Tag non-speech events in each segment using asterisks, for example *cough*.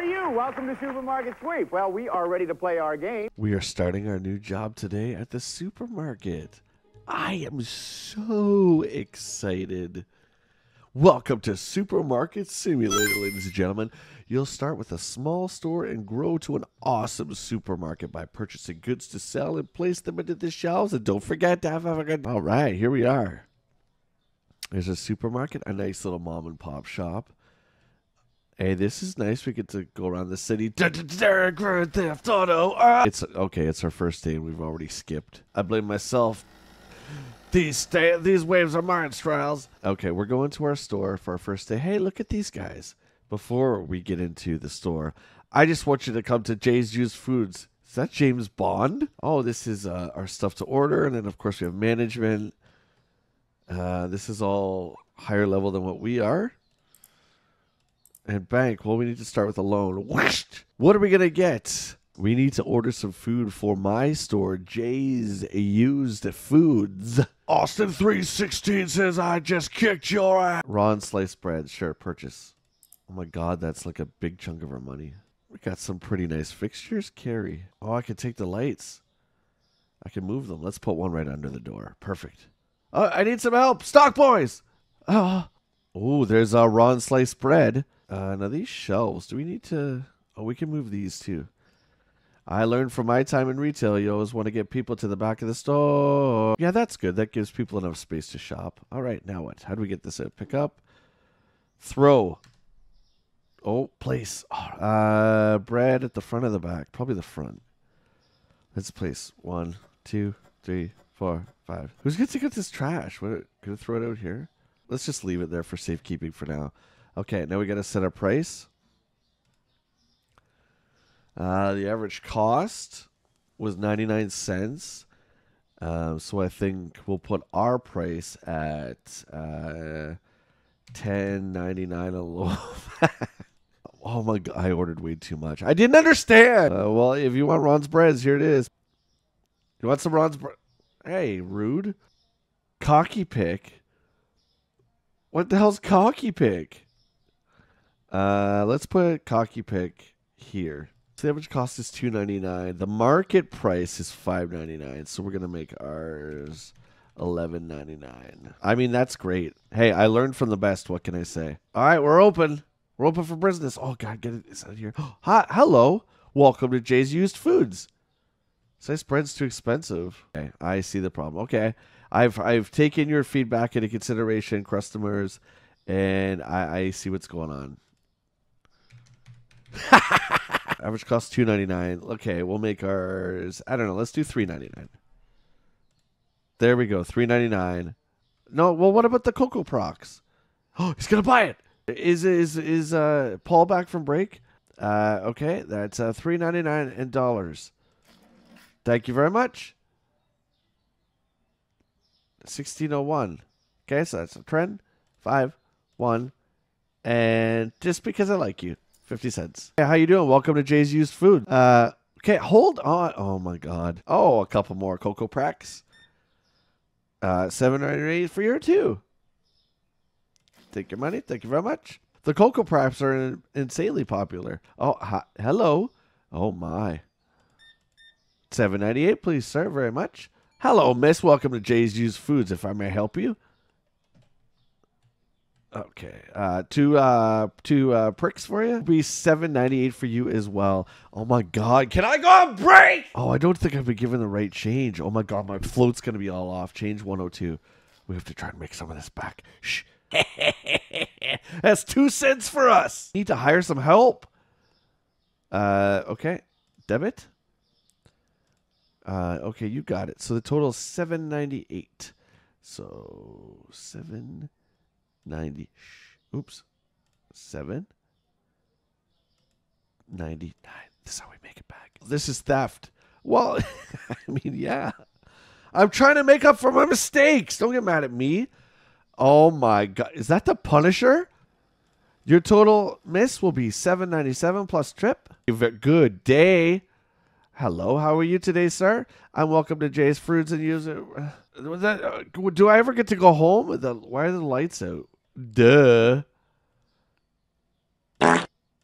to you. Welcome to Supermarket Sweep. Well, we are ready to play our game. We are starting our new job today at the supermarket. I am so excited. Welcome to Supermarket Simulator, ladies and gentlemen. You'll start with a small store and grow to an awesome supermarket by purchasing goods to sell and place them into the shelves. And don't forget to have a good. All right, here we are. There's a supermarket, a nice little mom and pop shop. Hey, this is nice. We get to go around the city. Grand Theft Auto. Ah! It's okay. It's our first day, and we've already skipped. I blame myself. These these waves are mine, Striles. Okay, we're going to our store for our first day. Hey, look at these guys. Before we get into the store, I just want you to come to Jay's Used Foods. Is that James Bond? Oh, this is uh, our stuff to order, and then of course we have management. Uh, this is all higher level than what we are. And bank, well, we need to start with a loan. *laughs* What are we going to get? We need to order some food for my store, Jay's Used Foods. Austin 316 says, I just kicked your ass. Ron sliced bread, sure, purchase. Oh my god, that's like a big chunk of our money. We got some pretty nice fixtures. Carry. Oh, I can take the lights. I can move them. Let's put one right under the door. Perfect. Oh, I need some help. Stock boys. Oh, oh there's a Ron sliced bread. Uh, now these shelves, do we need to? Oh, we can move these too. I learned from my time in retail, you always want to get people to the back of the store. Yeah, that's good. That gives people enough space to shop. All right, now what? How do we get this out? Pick up, throw. Oh, place. Uh, bread at the front of the back. Probably the front. Let's place one, two, three, four, five. Who's going to get this trash? What? Gonna throw it out here? Let's just leave it there for safekeeping for now. Okay, now we got to set our price. Uh, the average cost was 99 cents. Um, so I think we'll put our price at uh, 10.99 a loaf. *laughs* oh my god, I ordered way too much. I didn't understand. Uh, well, if you want Ron's breads, here it is. You want some Ron's bread? Hey, rude. Cocky pick. What the hell's cocky pick? Uh, let's put cocky pick here. So the average cost is two ninety nine. The market price is five ninety nine. So we're gonna make ours eleven ninety nine. I mean that's great. Hey, I learned from the best. What can I say? All right, we're open. We're open for business. Oh God, get it it's out of here. *gasps* Hi, hello. Welcome to Jay's Used Foods. Sliced bread's too expensive. Okay, I see the problem. Okay, I've I've taken your feedback into consideration, customers, and I, I see what's going on. *laughs* Average cost two ninety nine. Okay, we'll make ours. I don't know. Let's do three ninety nine. There we go. Three ninety nine. No, well, what about the Cocoa Prox? Oh, *gasps* he's gonna buy it. Is is is uh Paul back from break? Uh, okay, that's uh three ninety nine in dollars. Thank you very much. Sixteen oh one. Okay, so that's a trend. Five, one, and just because I like you. 50 cents. Hey, how you doing? Welcome to Jay's Used Food. Uh, okay, hold on. Oh my god. Oh, a couple more Cocoa Prax. Uh, seven ninety eight for your two. Take your money. Thank you very much. The Cocoa Praps are insanely popular. Oh, hi, hello. Oh my. Seven ninety eight, please, sir. Very much. Hello, miss. Welcome to Jay's Used Foods. If I may help you. Okay. Uh two uh two uh pricks for you. Be seven ninety eight for you as well. Oh my god. Can I go on break? Oh, I don't think I've been given the right change. Oh my god, my float's gonna be all off. Change 102. We have to try and make some of this back. Shh. *laughs* That's two cents for us. Need to hire some help. Uh okay. Debit? Uh okay, you got it. So the total is seven ninety eight. So seven 90. Oops. 7. 99. This is how we make it back. This is theft. Well, *laughs* I mean, yeah. I'm trying to make up for my mistakes. Don't get mad at me. Oh my god. Is that the Punisher? Your total miss will be 797 plus trip. Good day. Hello, how are you today, sir? I'm welcome to Jay's Fruits and Use it. That, uh, do I ever get to go home? Why are the lights out? Duh.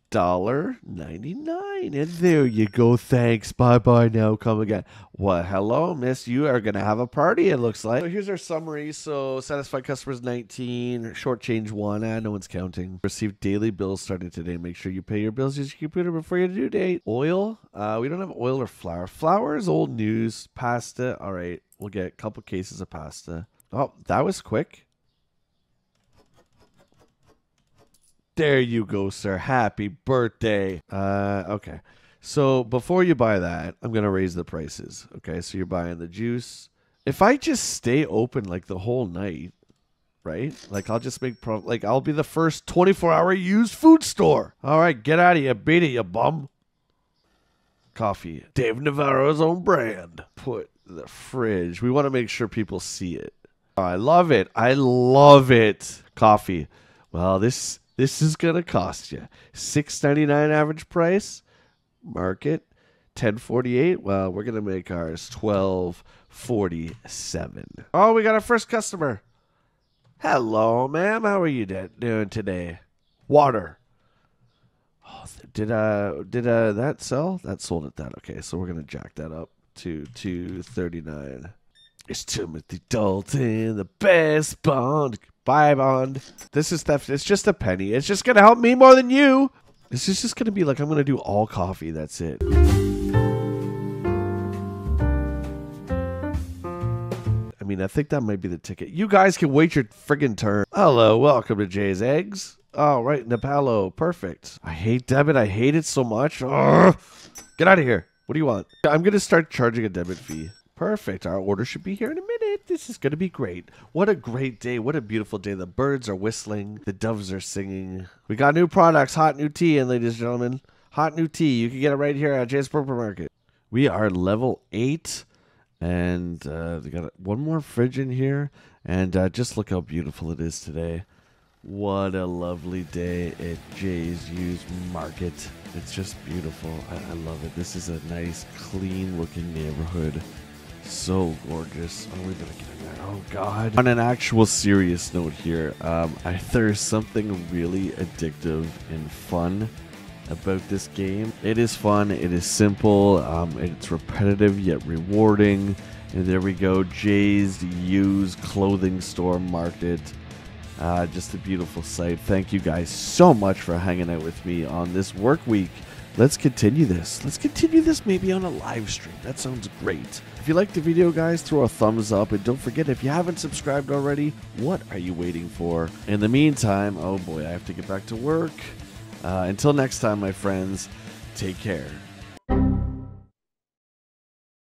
dollar ninety nine. And there you go. Thanks. Bye bye now. Come again. Well, hello, miss. You are gonna have a party, it looks like. So here's our summary. So satisfied customers 19, short change one. Ah, no one's counting. Receive daily bills starting today. Make sure you pay your bills use your computer before your due date. Oil. Uh, we don't have oil or flour. Flour is old news. Pasta. All right. We'll get a couple cases of pasta. Oh, that was quick. There you go, sir. Happy birthday. Uh, okay. So before you buy that, I'm gonna raise the prices. Okay, so you're buying the juice. If I just stay open like the whole night, right? Like I'll just make pro- like I'll be the first 24 hour used food store. All right, get out of here, beat it, you bum. Coffee, Dave Navarro's own brand. Put the fridge. We want to make sure people see it. I love it. I love it. Coffee. Well, this this is gonna cost you six ninety nine average price. Market ten forty eight. Well, we're gonna make ours twelve forty seven. Oh, we got our first customer. Hello, ma'am. How are you de- doing today? Water. Oh, th- did uh did uh that sell? That sold at that. Okay, so we're gonna jack that up to two thirty nine. It's Timothy Dalton, the best Bond. Bond. This is theft. It's just a penny. It's just gonna help me more than you. This is just gonna be like I'm gonna do all coffee. That's it. I mean, I think that might be the ticket. You guys can wait your friggin' turn. Hello, welcome to Jay's Eggs. Oh, right, Nepalo. Perfect. I hate debit. I hate it so much. Ugh. Get out of here. What do you want? I'm going to start charging a debit fee. Perfect. Our order should be here in a minute. This is going to be great. What a great day. What a beautiful day. The birds are whistling. The doves are singing. We got new products, hot new tea, and ladies and gentlemen, hot new tea. You can get it right here at Jay's Supermarket. We are level 8 and uh, we got one more fridge in here and uh, just look how beautiful it is today what a lovely day at jay's used market it's just beautiful I, I love it this is a nice clean looking neighborhood so gorgeous oh we better get in there oh god on an actual serious note here um, I, there's something really addictive and fun about this game. It is fun, it is simple, um, it's repetitive yet rewarding. And there we go, Jay's used clothing store market. Uh, just a beautiful sight. Thank you guys so much for hanging out with me on this work week. Let's continue this. Let's continue this maybe on a live stream. That sounds great. If you liked the video, guys, throw a thumbs up. And don't forget, if you haven't subscribed already, what are you waiting for? In the meantime, oh boy, I have to get back to work. Uh, until next time, my friends, take care.